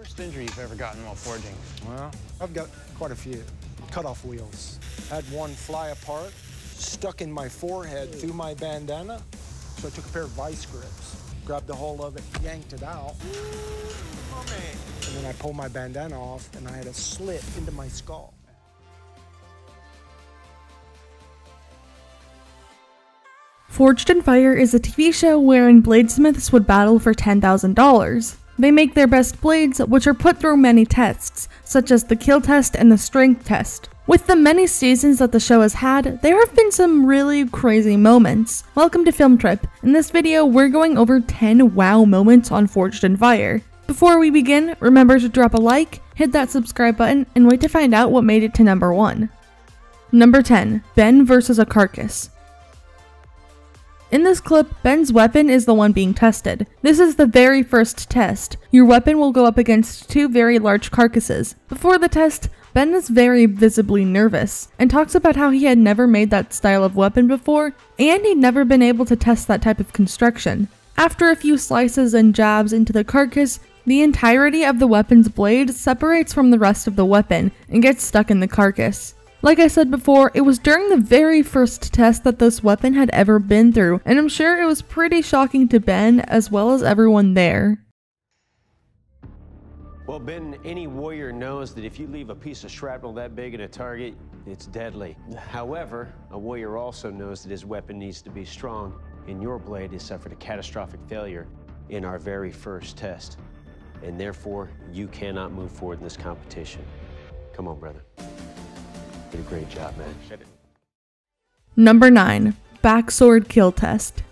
Worst injury you've ever gotten while forging? Well, I've got quite a few. Cut off wheels. Had one fly apart, stuck in my forehead through my bandana. So I took a pair of vice grips, grabbed the whole of it, yanked it out. And then I pulled my bandana off and I had a slit into my skull. Forged in Fire is a TV show wherein bladesmiths would battle for $10,000. They make their best blades, which are put through many tests, such as the kill test and the strength test. With the many seasons that the show has had, there have been some really crazy moments. Welcome to Film Trip. In this video, we're going over 10 wow moments on Forged in Fire. Before we begin, remember to drop a like, hit that subscribe button, and wait to find out what made it to number 1. Number 10 Ben versus a Carcass. In this clip, Ben's weapon is the one being tested. This is the very first test. Your weapon will go up against two very large carcasses. Before the test, Ben is very visibly nervous and talks about how he had never made that style of weapon before and he'd never been able to test that type of construction. After a few slices and jabs into the carcass, the entirety of the weapon's blade separates from the rest of the weapon and gets stuck in the carcass. Like I said before, it was during the very first test that this weapon had ever been through, and I'm sure it was pretty shocking to Ben as well as everyone there. Well, Ben, any warrior knows that if you leave a piece of shrapnel that big in a target, it's deadly. However, a warrior also knows that his weapon needs to be strong, and your blade has suffered a catastrophic failure in our very first test. And therefore, you cannot move forward in this competition. Come on, brother. Did a great job, man. Number 9. Backsword Kill Test.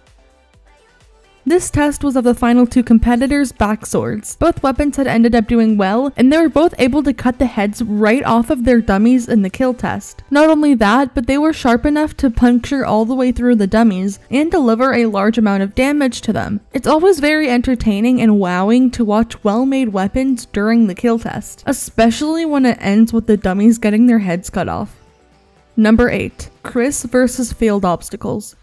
This test was of the final two competitors' backswords. Both weapons had ended up doing well, and they were both able to cut the heads right off of their dummies in the kill test. Not only that, but they were sharp enough to puncture all the way through the dummies and deliver a large amount of damage to them. It's always very entertaining and wowing to watch well-made weapons during the kill test, especially when it ends with the dummies getting their heads cut off. Number 8. Chris versus Field Obstacles.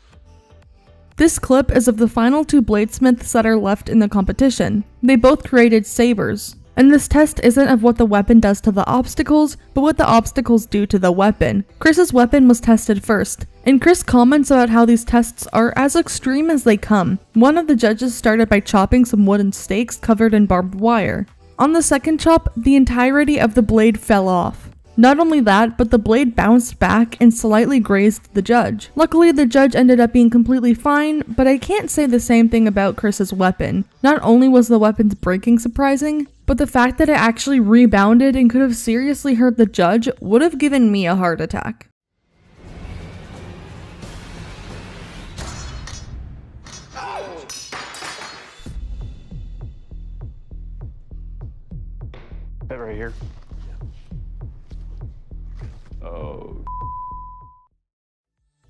This clip is of the final two bladesmiths that are left in the competition. They both created sabers. And this test isn't of what the weapon does to the obstacles, but what the obstacles do to the weapon. Chris's weapon was tested first, and Chris comments about how these tests are as extreme as they come. One of the judges started by chopping some wooden stakes covered in barbed wire. On the second chop, the entirety of the blade fell off. Not only that, but the blade bounced back and slightly grazed the judge. Luckily, the judge ended up being completely fine, but I can't say the same thing about Chris's weapon. Not only was the weapon's breaking surprising, but the fact that it actually rebounded and could have seriously hurt the judge would have given me a heart attack. Right here.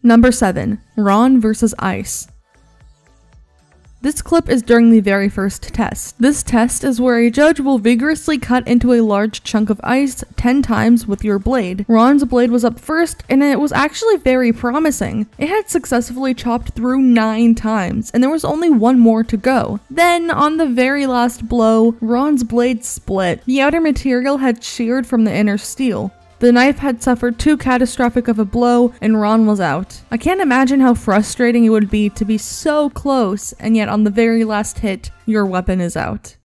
Number 7. Ron vs. Ice. This clip is during the very first test. This test is where a judge will vigorously cut into a large chunk of ice 10 times with your blade. Ron's blade was up first, and it was actually very promising. It had successfully chopped through 9 times, and there was only one more to go. Then, on the very last blow, Ron's blade split. The outer material had sheared from the inner steel. The knife had suffered too catastrophic of a blow, and Ron was out. I can't imagine how frustrating it would be to be so close, and yet on the very last hit, your weapon is out.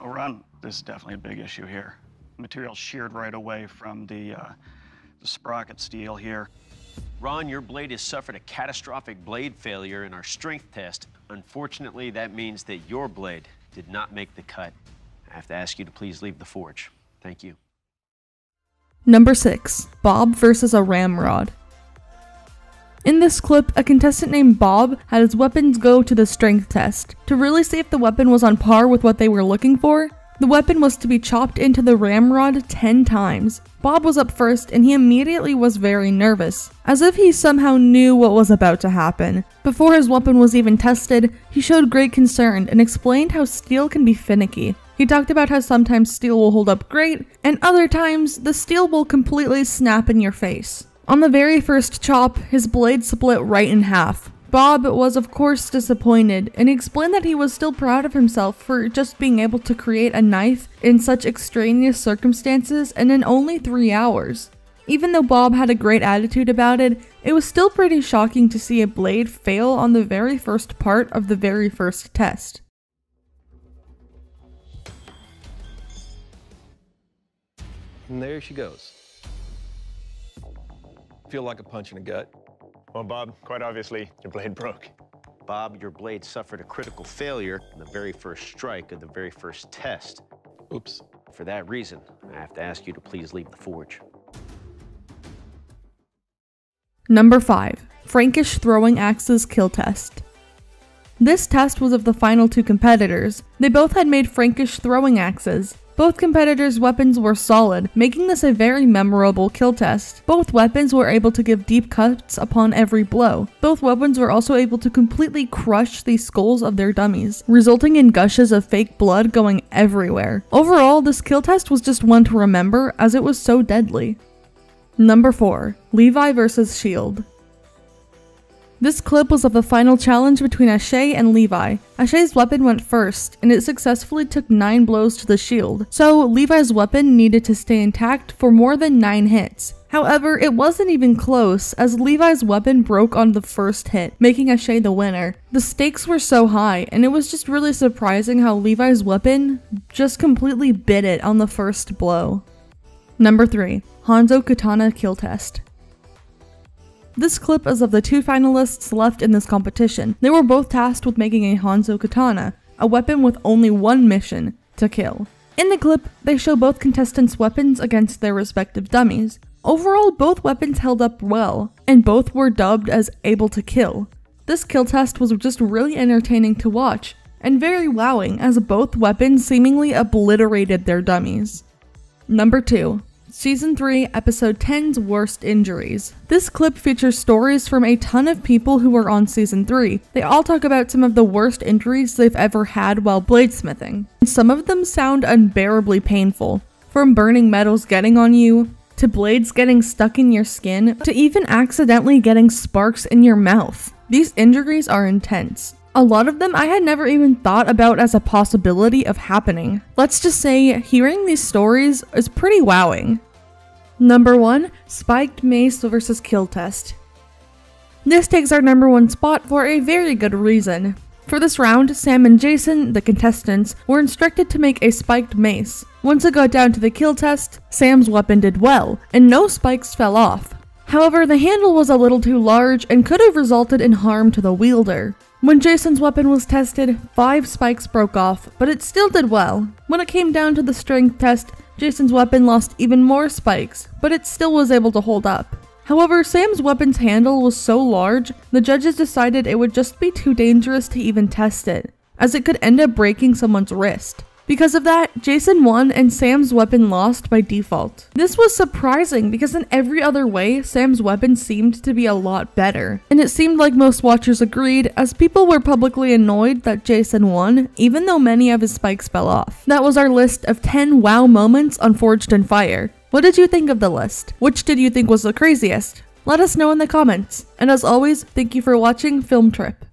Oh, Ron, this is definitely a big issue here. Material sheared right away from the, uh, the sprocket steel here. Ron, your blade has suffered a catastrophic blade failure in our strength test. Unfortunately, that means that your blade did not make the cut. Have to ask you to please leave the forge. Thank you. Number 6. Bob versus a ramrod. In this clip, a contestant named Bob had his weapons go to the strength test. To really see if the weapon was on par with what they were looking for, the weapon was to be chopped into the ramrod 10 times. Bob was up first and he immediately was very nervous, as if he somehow knew what was about to happen. Before his weapon was even tested, he showed great concern and explained how steel can be finicky. He talked about how sometimes steel will hold up great, and other times the steel will completely snap in your face. On the very first chop, his blade split right in half. Bob was, of course, disappointed, and he explained that he was still proud of himself for just being able to create a knife in such extraneous circumstances and in only three hours. Even though Bob had a great attitude about it, it was still pretty shocking to see a blade fail on the very first part of the very first test. And there she goes. Feel like a punch in the gut. Well, Bob, quite obviously, your blade broke. Bob, your blade suffered a critical failure in the very first strike of the very first test. Oops. For that reason, I have to ask you to please leave the forge. Number 5. Frankish Throwing Axes Kill Test. This test was of the final two competitors. They both had made Frankish throwing axes. Both competitors' weapons were solid, making this a very memorable kill test. Both weapons were able to give deep cuts upon every blow. Both weapons were also able to completely crush the skulls of their dummies, resulting in gushes of fake blood going everywhere. Overall, this kill test was just one to remember as it was so deadly. Number 4. Levi vs. Shield. This clip was of the final challenge between Ashe and Levi. Ashe's weapon went first, and it successfully took 9 blows to the shield, so Levi's weapon needed to stay intact for more than 9 hits. However, it wasn't even close, as Levi's weapon broke on the first hit, making Ashe the winner. The stakes were so high, and it was just really surprising how Levi's weapon just completely bit it on the first blow. Number 3. Hanzo Katana Kill Test this clip is of the two finalists left in this competition. They were both tasked with making a Hanzo katana, a weapon with only one mission, to kill. In the clip, they show both contestants' weapons against their respective dummies. Overall, both weapons held up well, and both were dubbed as able to kill. This kill test was just really entertaining to watch, and very wowing as both weapons seemingly obliterated their dummies. Number 2. Season 3, Episode 10's Worst Injuries. This clip features stories from a ton of people who were on Season 3. They all talk about some of the worst injuries they've ever had while bladesmithing. Some of them sound unbearably painful. From burning metals getting on you, to blades getting stuck in your skin, to even accidentally getting sparks in your mouth. These injuries are intense. A lot of them I had never even thought about as a possibility of happening. Let's just say, hearing these stories is pretty wowing. Number 1 Spiked Mace versus Kill Test. This takes our number 1 spot for a very good reason. For this round, Sam and Jason, the contestants, were instructed to make a spiked mace. Once it got down to the kill test, Sam's weapon did well, and no spikes fell off. However, the handle was a little too large and could have resulted in harm to the wielder. When Jason's weapon was tested, five spikes broke off, but it still did well. When it came down to the strength test, Jason's weapon lost even more spikes, but it still was able to hold up. However, Sam's weapon's handle was so large, the judges decided it would just be too dangerous to even test it, as it could end up breaking someone's wrist. Because of that, Jason won and Sam's weapon lost by default. This was surprising because in every other way, Sam's weapon seemed to be a lot better. And it seemed like most watchers agreed, as people were publicly annoyed that Jason won, even though many of his spikes fell off. That was our list of 10 wow moments on Forged in Fire. What did you think of the list? Which did you think was the craziest? Let us know in the comments. And as always, thank you for watching Film Trip.